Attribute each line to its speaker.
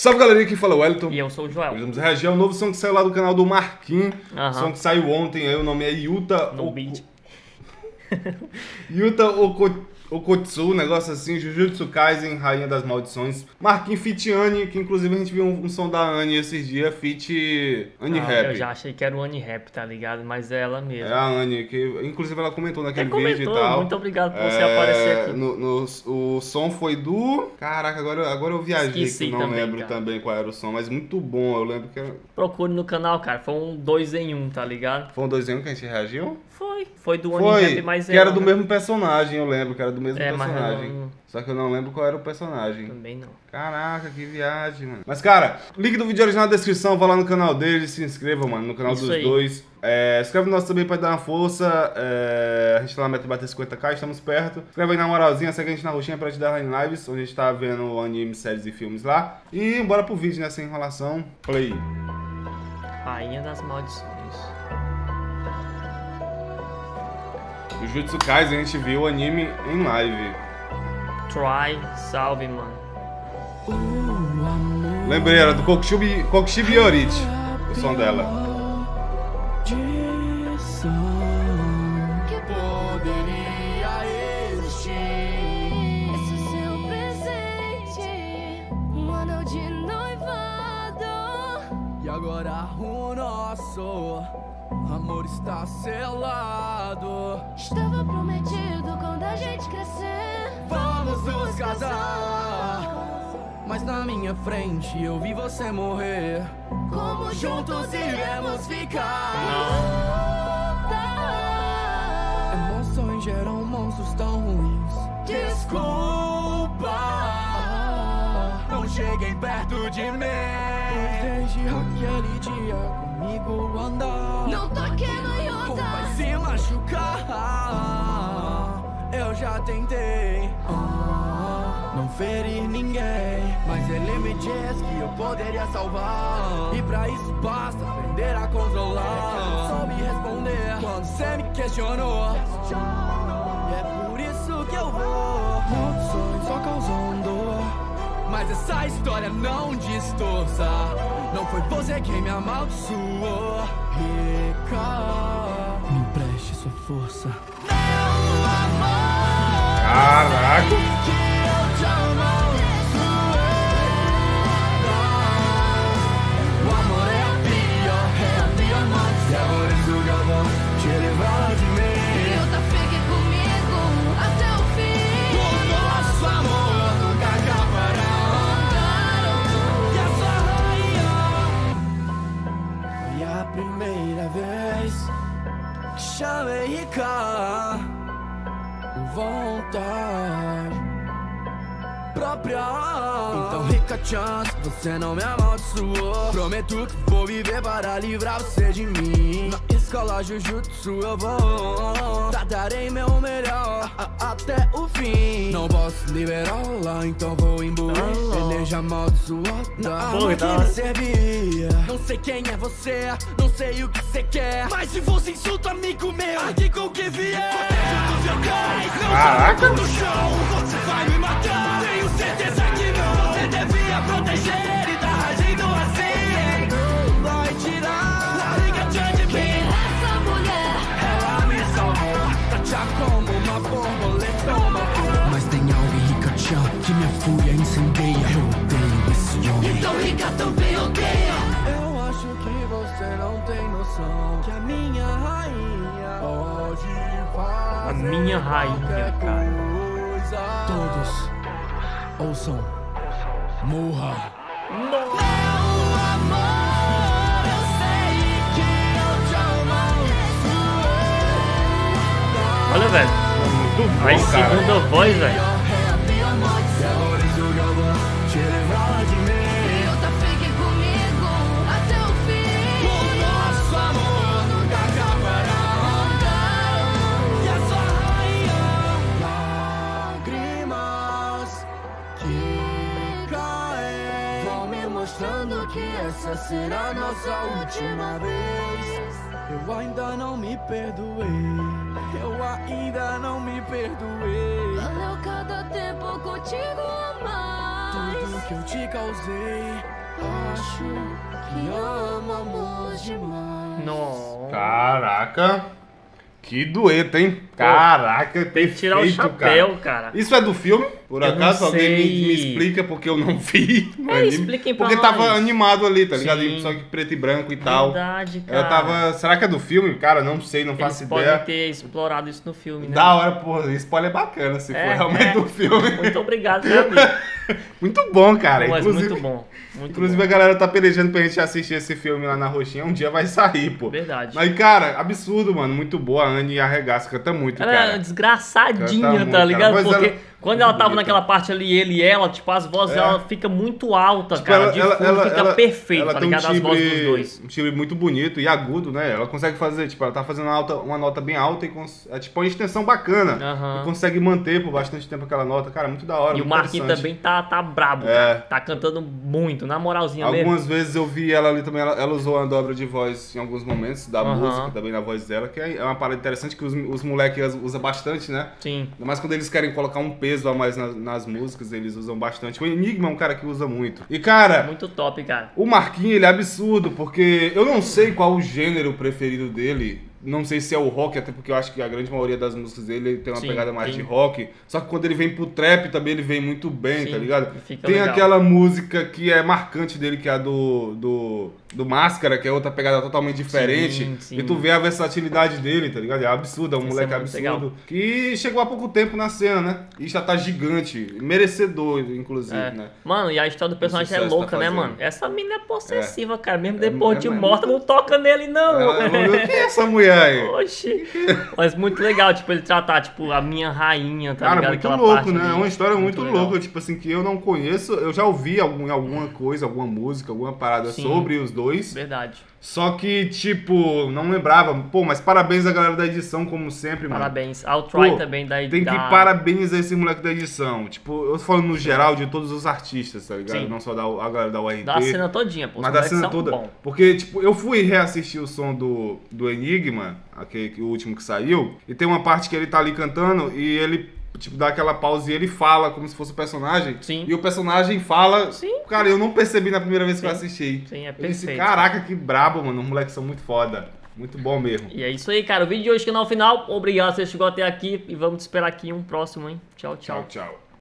Speaker 1: Salve galerinha, aqui fala o Wellington.
Speaker 2: E eu sou o Joel.
Speaker 1: Hoje vamos reagir ao novo som que saiu lá do canal do Marquinhos.
Speaker 2: Aham.
Speaker 1: Som que saiu ontem, aí o nome é Yuta.
Speaker 2: No
Speaker 1: Oko-
Speaker 2: beat.
Speaker 1: Yuta Oko- Okotsu, um negócio assim, Jujutsu Kaisen, Rainha das Maldições. Marquinhos Fit Annie, que inclusive a gente viu um, um som da Annie esses dias, Fit Annie
Speaker 2: Ah,
Speaker 1: Rap.
Speaker 2: Eu já achei que era o Annie Rap, tá ligado? Mas é ela mesmo.
Speaker 1: É a Annie, que inclusive ela comentou naquele
Speaker 2: Até comentou,
Speaker 1: vídeo e tal.
Speaker 2: muito obrigado por você
Speaker 1: É,
Speaker 2: aparecer aqui.
Speaker 1: no- no- o som foi do. Caraca, agora, agora eu viajei,
Speaker 2: Esqueci
Speaker 1: que não
Speaker 2: também,
Speaker 1: lembro
Speaker 2: cara.
Speaker 1: também qual era o som, mas muito bom. Eu lembro que era.
Speaker 2: Procure no canal, cara. Foi um 2 em 1, um, tá ligado?
Speaker 1: Foi um dois que a gente reagiu?
Speaker 2: Foi. Foi do Annie
Speaker 1: Foi,
Speaker 2: Rap, mas
Speaker 1: que era do mesmo personagem, eu lembro que era do mesmo
Speaker 2: É,
Speaker 1: personagem.
Speaker 2: não-
Speaker 1: Só que eu não lembro qual era o personagem.
Speaker 2: Também não.
Speaker 1: Caraca, que viagem, mano. Mas, cara, link do vídeo original na descrição, vai lá no canal dele, se inscreva, mano, no canal
Speaker 2: Isso
Speaker 1: dos
Speaker 2: aí.
Speaker 1: dois. É, inscreve no nosso também pra dar uma força. É, a gente tá na meta de bater 50k, estamos perto. Inscreve aí na moralzinha, segue a gente na roxinha pra te dar em lives, onde a gente tá vendo animes, séries e filmes lá. E bora pro vídeo, né, sem enrolação. Play.
Speaker 2: Rainha das Maldições.
Speaker 1: Jujutsu Kaisen a gente viu o anime em live.
Speaker 2: Try, salve, mano.
Speaker 1: Lembrei, era do Kokushibi, Kokushibi Yorichi, o som dela.
Speaker 3: Agora o nosso amor está selado.
Speaker 4: Estava prometido quando a gente crescer.
Speaker 3: Vamos nos casar. Mas na minha frente eu vi você morrer.
Speaker 4: Como juntos iremos ficar.
Speaker 3: Emoções geram monstros tão ruins.
Speaker 4: Desculpa.
Speaker 3: Não cheguem perto de mim. Aquele dia comigo andar.
Speaker 4: Não toque no
Speaker 3: Como vai
Speaker 4: Yoda.
Speaker 3: se machucar? Eu já tentei ah, não ferir ninguém, mas ele me diz que eu poderia salvar. E pra isso basta aprender a controlar. Soube responder quando você me questionou. É Mas essa história não distorça. Não foi você quem me amaldiçoou. Rica, me empreste sua força.
Speaker 1: Caraca!
Speaker 3: Vontade própria. Então, Rica Chance, você não me amaldiçoou. Prometo que vou viver para livrar você de mim. Na escola Jujutsu eu vou. Tratarei meu melhor até o fim. Não posso liberá-la, então vou imbuir. Energia amaldiçoada. Na arma que me servia. Não sei quem é você, não sei o que você quer. Mas se você insulta amigo meu, aqui com certeza que não, você devia proteger e tá agindo assim. Vai tirar a liga de mim.
Speaker 4: Essa mulher
Speaker 3: Ela me salvou, tatear como uma borboleta, uma flor. Mas tem algo em Ricachan que minha fúria incendeia. Eu odeio esse homem.
Speaker 4: Então Rica também odeia.
Speaker 3: Eu acho que você não tem noção que a minha
Speaker 2: minha rainha, cara.
Speaker 3: Todos ouçam, morra.
Speaker 4: Amaldiçoei.
Speaker 2: Olha, velho.
Speaker 1: Muito bom,
Speaker 2: Aí,
Speaker 1: cara.
Speaker 2: segunda voz, velho.
Speaker 3: Será nossa última vez. Eu ainda não me perdoei. Eu ainda não me perdoei.
Speaker 4: Valeu cada tempo contigo a mais.
Speaker 3: Tudo que eu te causei.
Speaker 4: Acho que amamos demais.
Speaker 2: Nossa.
Speaker 1: Caraca. Que dueto, hein? Caraca,
Speaker 2: Tem que tirar o chapéu, cara.
Speaker 1: Isso é do filme? Por
Speaker 2: Eu
Speaker 1: acaso? Alguém me, me explica porque eu não vi.
Speaker 2: É,
Speaker 1: anime.
Speaker 2: expliquem pra
Speaker 1: Porque
Speaker 2: nós.
Speaker 1: tava animado ali, tá ligado?
Speaker 2: Sim.
Speaker 1: Só que preto e branco e tal.
Speaker 2: Verdade, cara.
Speaker 1: Eu tava. Será que é do filme? Cara, não sei, não
Speaker 2: Eles
Speaker 1: faço
Speaker 2: podem
Speaker 1: ideia.
Speaker 2: ter explorado isso no filme, né?
Speaker 1: Da hora, porra. Spoiler bacana se
Speaker 2: É,
Speaker 1: for realmente
Speaker 2: é.
Speaker 1: do filme.
Speaker 2: Muito obrigado, meu amigo.
Speaker 1: Muito bom, cara.
Speaker 2: Mas
Speaker 1: inclusive,
Speaker 2: muito bom. Muito
Speaker 1: inclusive
Speaker 2: bom.
Speaker 1: a galera tá pelejando pra gente assistir esse filme lá na Roxinha. Um dia vai sair, pô.
Speaker 2: Verdade.
Speaker 1: Mas, cara, absurdo, mano. Muito boa. A Anne arregaça, canta muito,
Speaker 2: Ela
Speaker 1: cara.
Speaker 2: é desgraçadinha,
Speaker 1: Canta muito,
Speaker 2: tá ligado?
Speaker 1: cara. Mas
Speaker 2: Porque
Speaker 1: ela-
Speaker 2: quando ela tava naquela parte ali, ele e ela, tipo, as vozes
Speaker 1: É.
Speaker 2: dela fica muito alta,
Speaker 1: Tipo,
Speaker 2: cara.
Speaker 1: ela-
Speaker 2: de
Speaker 1: ela-
Speaker 2: fundo
Speaker 1: ela-
Speaker 2: fica
Speaker 1: ela-
Speaker 2: perfeito,
Speaker 1: ela
Speaker 2: tá
Speaker 1: tem um
Speaker 2: ligado? As vozes dos dois.
Speaker 1: Um timbre muito bonito e agudo, né? Ela consegue fazer, tipo, ela tá fazendo uma, alta, uma nota bem alta e cons... é tipo uma extensão bacana.
Speaker 2: Aham.
Speaker 1: E consegue manter por bastante tempo aquela nota. Cara, muito da hora.
Speaker 2: E o Marquinhos também tá, tá brabo,
Speaker 1: É.
Speaker 2: cara. Tá cantando muito, na moralzinha mesmo.
Speaker 1: Algumas vezes eu vi ela ali também, ela, usou uma dobra de voz em alguns momentos da
Speaker 2: Aham.
Speaker 1: música, também na voz dela, que é uma parada interessante que os, os moleques usam bastante, né?
Speaker 2: Sim.
Speaker 1: Mais quando eles querem colocar um peso a mais nas, nas músicas, eles usam bastante. O Enigma é um cara que usa muito. E, cara,
Speaker 2: Muito top, cara.
Speaker 1: o Marquinhos, ele é absurdo, porque eu não sei qual o gênero preferido dele. Não sei se é o rock, até porque eu acho que a grande maioria das músicas dele tem uma
Speaker 2: Sim,
Speaker 1: pegada mais
Speaker 2: tem.
Speaker 1: de rock. Só que quando ele vem pro trap também ele vem muito bem,
Speaker 2: Sim,
Speaker 1: tá ligado? Tem
Speaker 2: legal.
Speaker 1: aquela música que é marcante dele, que é a do, do, do Máscara, que é outra pegada totalmente diferente.
Speaker 2: Sim, sim.
Speaker 1: E tu vê a versatilidade dele, tá ligado? É absurdo, é um
Speaker 2: Isso
Speaker 1: moleque
Speaker 2: é muito
Speaker 1: absurdo.
Speaker 2: legal.
Speaker 1: Que chegou há pouco tempo na cena, né? E já tá gigante, merecedor, inclusive,
Speaker 2: É.
Speaker 1: né?
Speaker 2: Mano, e a história do personagem é
Speaker 1: tá
Speaker 2: louca, né,
Speaker 1: fazendo.
Speaker 2: mano? Essa mina é possessiva, cara. Mesmo depois
Speaker 1: é,
Speaker 2: de morta, não toca nele, não.
Speaker 1: Ela- ela- Quem é essa mulher aí?
Speaker 2: Oxi. Mas muito legal, tipo, ele tratar, tipo, a minha rainha, tá
Speaker 1: Cara,
Speaker 2: ligado?
Speaker 1: muito
Speaker 2: Aquela
Speaker 1: louco,
Speaker 2: parte
Speaker 1: né? É uma história muito,
Speaker 2: legal.
Speaker 1: louca, tipo assim, que eu não conheço. Eu já ouvi algum, alguma coisa, alguma música, alguma parada
Speaker 2: Sim.
Speaker 1: sobre os dois.
Speaker 2: Verdade.
Speaker 1: Só que, tipo, não lembrava. Pô, mas parabéns à galera da edição, como sempre, mano.
Speaker 2: Parabéns. Ao
Speaker 1: Pô,
Speaker 2: também da
Speaker 1: Tem que
Speaker 2: da-
Speaker 1: parabenizar esse moleque da edição. Tipo, eu tô falando no geral de todos os artistas, tá ligado?
Speaker 2: Sim.
Speaker 1: Não só da a galera da URT.
Speaker 2: Da cena todinha, pô.
Speaker 1: Mas da cena toda.
Speaker 2: bom.
Speaker 1: Porque, tipo, eu fui reassistir o som do, do Enigma, aquele, que- o último que saiu, e tem uma parte que ele tá ali cantando e ele, tipo, dá aquela pausa e ele fala como se fosse o personagem.
Speaker 2: Sim.
Speaker 1: E o personagem fala.
Speaker 2: Sim.
Speaker 1: Cara, eu não percebi na primeira vez que eu
Speaker 2: Sim.
Speaker 1: assisti.
Speaker 2: Sim, é
Speaker 1: Eu disse,
Speaker 2: perfeito.
Speaker 1: caraca, que brabo, mano. Os moleques são muito foda. Muito bom mesmo.
Speaker 2: E é isso aí, cara. O vídeo de hoje que no final. Obrigado se você chegou até aqui. E vamos te esperar aqui em um próximo, hein? Tchau, tchau.
Speaker 1: tchau. tchau.